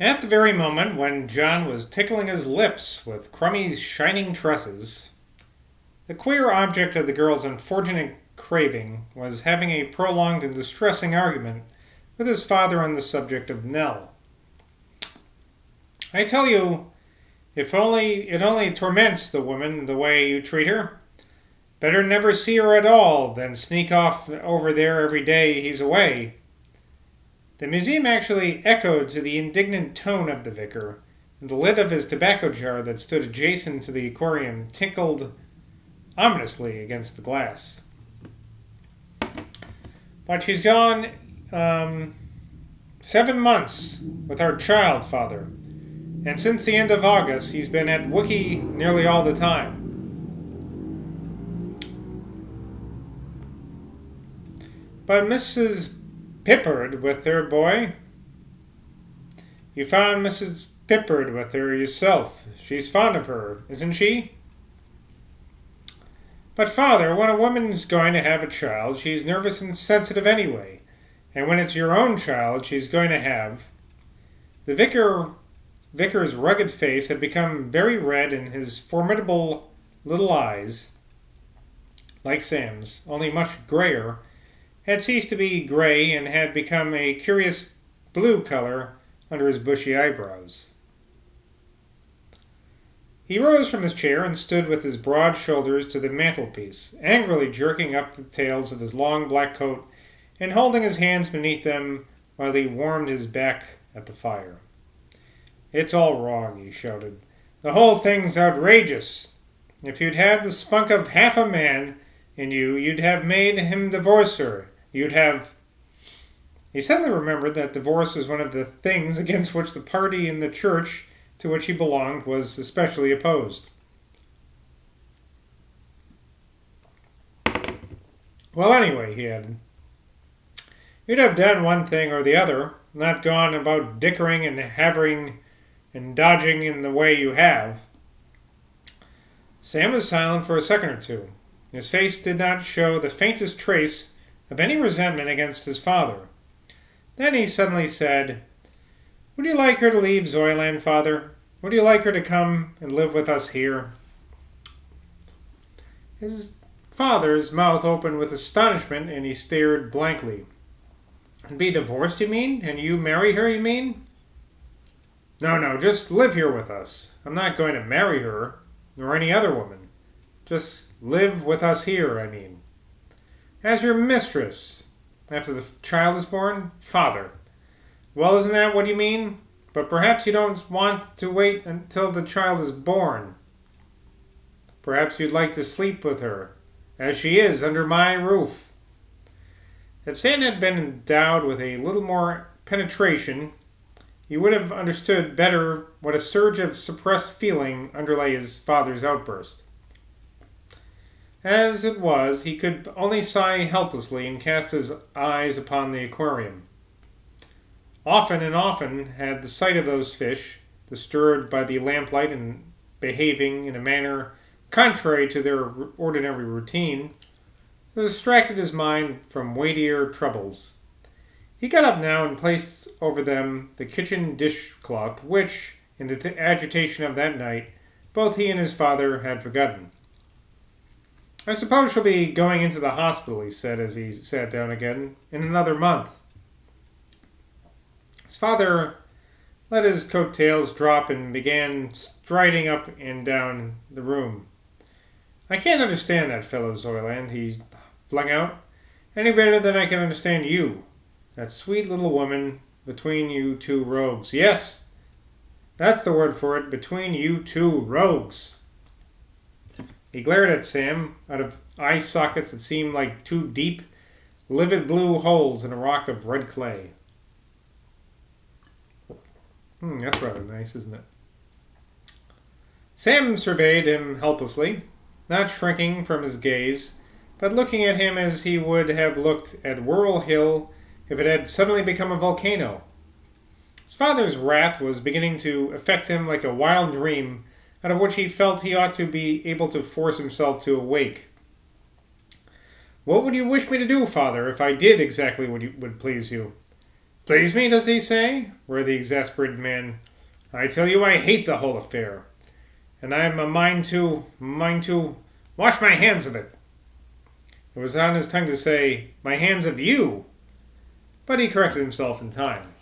At the very moment when John was tickling his lips with Crummy's shining tresses, the queer object of the girl's unfortunate craving was having a prolonged and distressing argument with his father on the subject of Nell. I tell you, if only it only torments the woman the way you treat her. Better never see her at all than sneak off over there every day he's away. The museum actually echoed to the indignant tone of the vicar, and the lid of his tobacco jar that stood adjacent to the aquarium tinkled ominously against the glass. But she's gone um, seven months with our child, Father. And since the end of August, he's been at Wookey nearly all the time. But Mrs. Pippard with her, boy? You found Mrs. Pippard with her yourself. She's fond of her, isn't she? But, Father, when a woman's going to have a child, she's nervous and sensitive anyway. And when it's your own child she's going to have. The vicar, vicar's rugged face had become very red, and his formidable little eyes, like Sam's, only much grayer, had ceased to be gray and had become a curious blue color under his bushy eyebrows. He rose from his chair and stood with his broad shoulders to the mantelpiece, angrily jerking up the tails of his long black coat and holding his hands beneath them while he warmed his back at the fire. It's all wrong, he shouted. The whole thing's outrageous. If you'd had the spunk of half a man in you, you'd have made him divorce her. You'd have. He suddenly remembered that divorce was one of the things against which the party in the church to which he belonged was especially opposed. Well, anyway, he added, you'd have done one thing or the other, not gone about dickering and havering and dodging in the way you have. Sam was silent for a second or two. His face did not show the faintest trace of any resentment against his father. Then he suddenly said, would you like her to leave Zoyland, Father? Would you like her to come and live with us here? His father's mouth opened with astonishment, and he stared blankly. And be divorced, you mean? And you marry her, you mean? No, no, just live here with us. I'm not going to marry her, nor any other woman. Just live with us here, I mean. As your mistress, after the child is born? Father. Well, isn't that what you mean? But perhaps you don't want to wait until the child is born. Perhaps you'd like to sleep with her, as she is, under my roof. If Sam had been endowed with a little more penetration, he would have understood better what a surge of suppressed feeling underlay his father's outburst. As it was, he could only sigh helplessly and cast his eyes upon the aquarium. Often and often had the sight of those fish, disturbed by the lamplight and behaving in a manner contrary to their ordinary routine, distracted his mind from weightier troubles. He got up now and placed over them the kitchen dishcloth, which, in the th- agitation of that night, both he and his father had forgotten. I suppose she'll be going into the hospital, he said as he sat down again, in another month. His father let his coat-tails drop and began striding up and down the room. I can't understand that fellow, Zoyland, he flung out, any better than I can understand you. That sweet little woman between you two rogues. Yes, that's the word for it, between you two rogues. He glared at Sam out of eye sockets that seemed like two deep, livid blue holes in a rock of red clay. Hmm, that's rather nice, isn't it? Sam surveyed him helplessly, not shrinking from his gaze, but looking at him as he would have looked at Whirl Hill if it had suddenly become a volcano. His father's wrath was beginning to affect him like a wild dream out of which he felt he ought to be able to force himself to awake. What would you wish me to do, father, if I did exactly what you, would please you? Please me, does he say? roared the exasperated man. I tell you I hate the whole affair. And I am a mind to, mind to, wash my hands of it. It was on his tongue to say, my hands of you, but he corrected himself in time.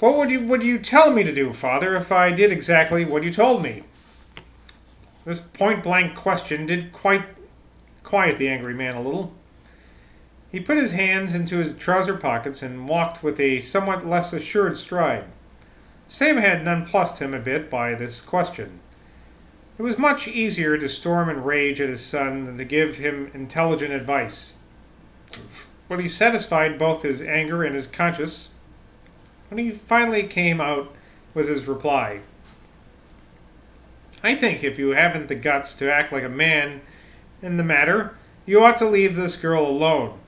What would you would you tell me to do, father, if I did exactly what you told me? This point blank question did quite quiet the angry man a little. He put his hands into his trouser pockets and walked with a somewhat less assured stride. Sam had nonplussed him a bit by this question. It was much easier to storm and rage at his son than to give him intelligent advice. But he satisfied both his anger and his conscience when he finally came out with his reply. I think if you haven't the guts to act like a man in the matter, you ought to leave this girl alone.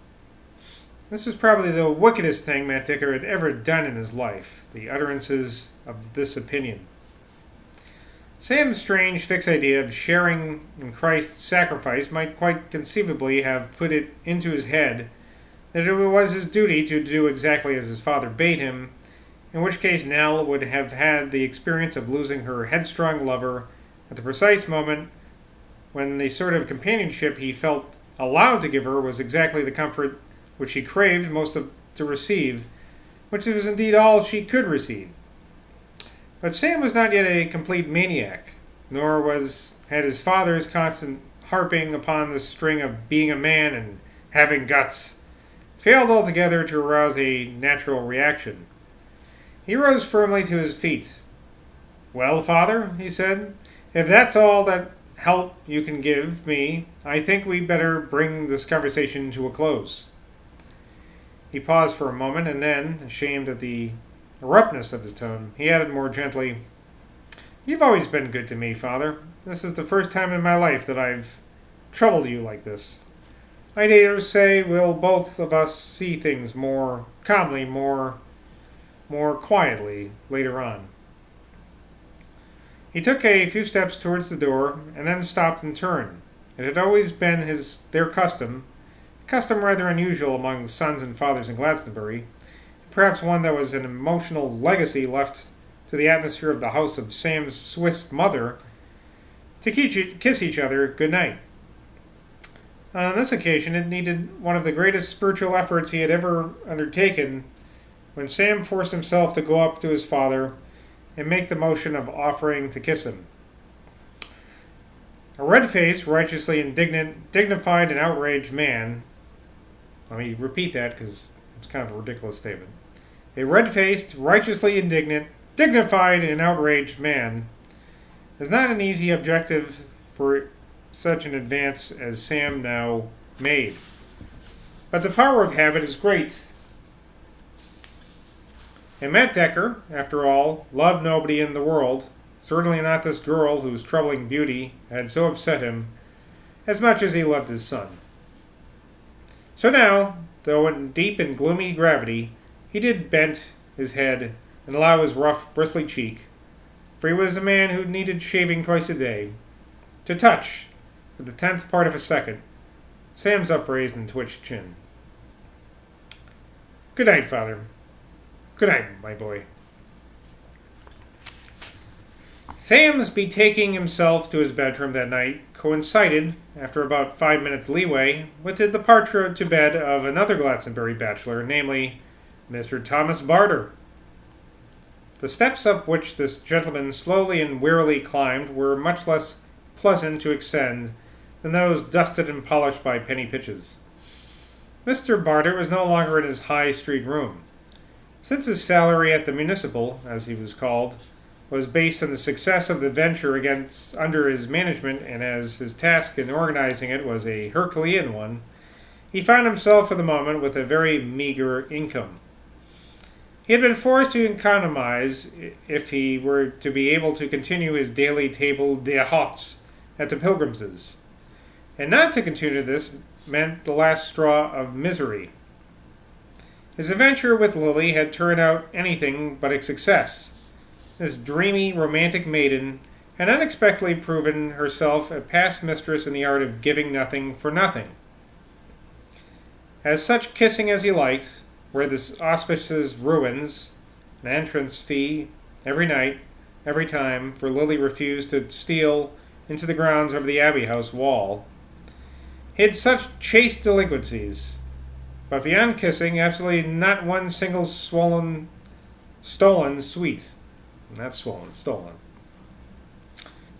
This was probably the wickedest thing Matt Dekker had ever done in his life, the utterances of this opinion. Sam's strange fixed idea of sharing in Christ's sacrifice might quite conceivably have put it into his head that it was his duty to do exactly as his father bade him, in which case Nell would have had the experience of losing her headstrong lover at the precise moment when the sort of companionship he felt allowed to give her was exactly the comfort which she craved most of, to receive, which was indeed all she could receive. But Sam was not yet a complete maniac, nor was had his father's constant harping upon the string of being a man and having guts failed altogether to arouse a natural reaction. He rose firmly to his feet. Well, father, he said, if that's all that help you can give me, I think we'd better bring this conversation to a close. He paused for a moment, and then, ashamed at the abruptness of his tone, he added more gently, You've always been good to me, father. This is the first time in my life that I've troubled you like this. I dare say we'll both of us see things more calmly, more more quietly later on. He took a few steps towards the door and then stopped and turned. It had always been his their custom, a custom rather unusual among sons and fathers in Glastonbury, perhaps one that was an emotional legacy left to the atmosphere of the house of Sam's Swiss mother, to kiss each other good night. On this occasion, it needed one of the greatest spiritual efforts he had ever undertaken when Sam forced himself to go up to his father and make the motion of offering to kiss him. A red faced, righteously indignant, dignified, and outraged man. Let me repeat that because it's kind of a ridiculous statement. A red faced, righteously indignant, dignified, and outraged man is not an easy objective for such an advance as Sam now made. But the power of habit is great and Matt Dekker, after all, loved nobody in the world, certainly not this girl whose troubling beauty had so upset him, as much as he loved his son. So now, though in deep and gloomy gravity, he did bent his head and allow his rough, bristly cheek, for he was a man who needed shaving twice a day, to touch, for the tenth part of a second, Sam's upraised and twitched chin. Good night, Father. Good night, my boy. Sam's betaking himself to his bedroom that night coincided, after about five minutes' leeway, with the departure to bed of another Glastonbury bachelor, namely Mr. Thomas Barter. The steps up which this gentleman slowly and wearily climbed were much less pleasant to ascend than those dusted and polished by Penny Pitches. Mr. Barter was no longer in his High Street room. Since his salary at the municipal, as he was called, was based on the success of the venture against under his management, and as his task in organizing it was a Herculean one, he found himself for the moment with a very meager income. He had been forced to economize if he were to be able to continue his daily table d'hôtes at the Pilgrimses, and not to continue this meant the last straw of misery. His adventure with Lily had turned out anything but a success. This dreamy, romantic maiden had unexpectedly proven herself a past mistress in the art of giving nothing for nothing. As such kissing as he liked, where the auspicious ruins, an entrance fee every night, every time, for Lily refused to steal into the grounds over the Abbey House wall. Had such chaste delinquencies, but beyond kissing, absolutely not one single swollen, stolen sweet. Not swollen, stolen.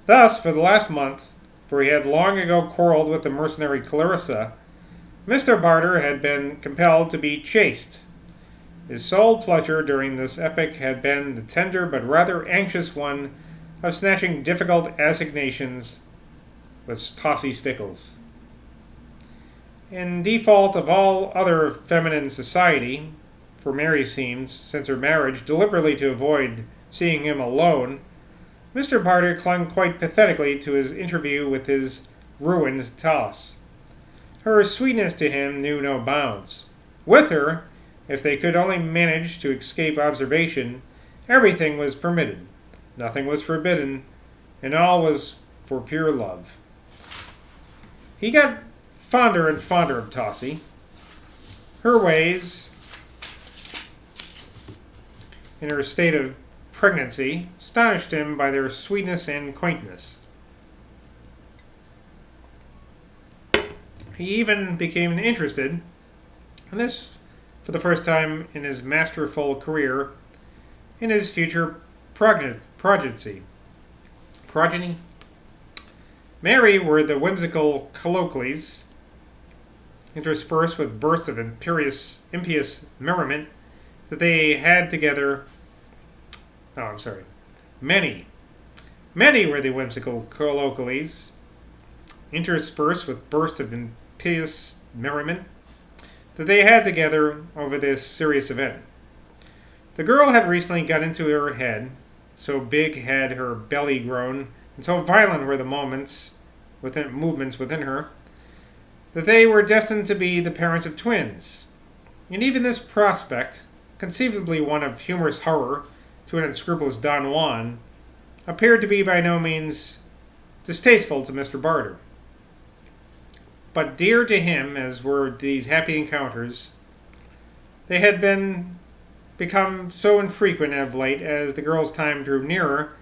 Thus, for the last month, for he had long ago quarreled with the mercenary Clarissa, Mr. Barter had been compelled to be chaste. His sole pleasure during this epoch had been the tender but rather anxious one of snatching difficult assignations with Tossie Stickles. In default of all other feminine society, for Mary seems, since her marriage, deliberately to avoid seeing him alone, Mr. Barter clung quite pathetically to his interview with his ruined Toss. Her sweetness to him knew no bounds. With her, if they could only manage to escape observation, everything was permitted, nothing was forbidden, and all was for pure love. He got fonder and fonder of Tossie. Her ways, in her state of pregnancy astonished him by their sweetness and quaintness. He even became interested, and this for the first time in his masterful career, in his future progeny. Progeny? Mary were the whimsical colloquies, interspersed with bursts of imperious, impious merriment that they had together Oh, I'm sorry. Many. Many were the whimsical colloquies, interspersed with bursts of impious merriment, that they had together over this serious event. The girl had recently got into her head, so big had her belly grown, and so violent were the moments within movements within her, that they were destined to be the parents of twins. And even this prospect, conceivably one of humorous horror, to an unscrupulous Don Juan, appeared to be by no means distasteful to Mr. Barter. But dear to him as were these happy encounters, they had been become so infrequent of late as the girl's time drew nearer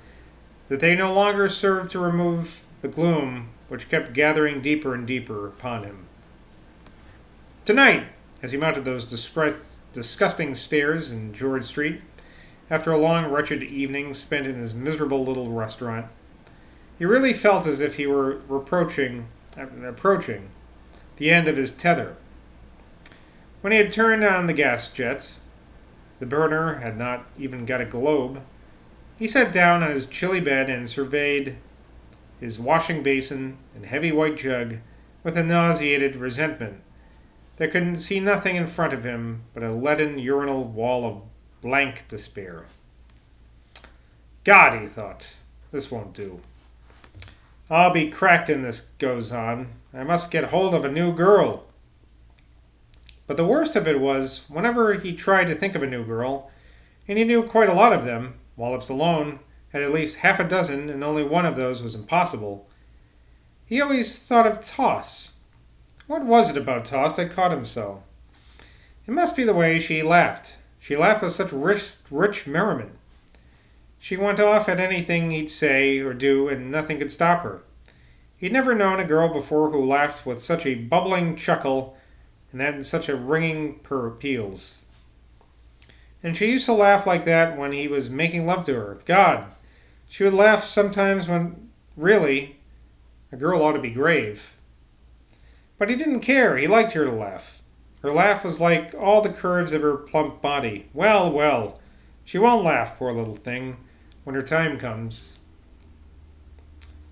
that they no longer served to remove the gloom which kept gathering deeper and deeper upon him. Tonight, as he mounted those disgusting stairs in George Street, after a long, wretched evening spent in his miserable little restaurant. He really felt as if he were reproaching, uh, approaching the end of his tether. When he had turned on the gas jet, the burner had not even got a globe, he sat down on his chilly bed and surveyed his washing basin and heavy white jug with a nauseated resentment that could see nothing in front of him but a leaden urinal wall of blank despair. God, he thought, this won't do. I'll be cracked when this goes on. I must get hold of a new girl. But the worst of it was, whenever he tried to think of a new girl, and he knew quite a lot of them, Wallace alone had at least half a dozen, and only one of those was impossible, he always thought of Toss. What was it about Toss that caught him so? It must be the way she laughed, she laughed with such rich, rich merriment. She went off at anything he'd say or do, and nothing could stop her. He'd never known a girl before who laughed with such a bubbling chuckle and then such a ringing per peals. And she used to laugh like that when he was making love to her. God, she would laugh sometimes when, really, a girl ought to be grave. But he didn't care. He liked her to laugh. Her laugh was like all the curves of her plump body. Well, well, she won't laugh, poor little thing, when her time comes.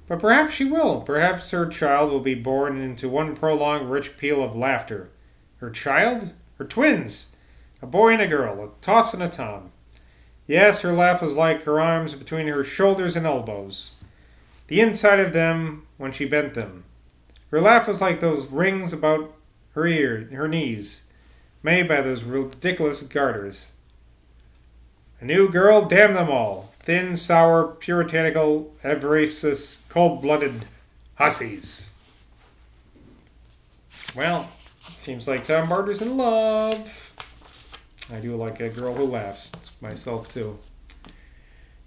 But perhaps she will. Perhaps her child will be born into one prolonged rich peal of laughter. Her child? Her twins! A boy and a girl, a toss and a tom. Yes, her laugh was like her arms between her shoulders and elbows, the inside of them when she bent them. Her laugh was like those rings about her ear, her knees, made by those ridiculous garters. A new girl, damn them all! Thin, sour, puritanical, avaricious, cold-blooded hussies. Well, Seems like Tom Barter's in love. I do like a girl who laughs. It's myself too.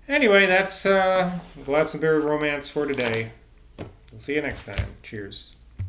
Anyway, that's uh, Glastonbury romance for today. We'll see you next time. Cheers.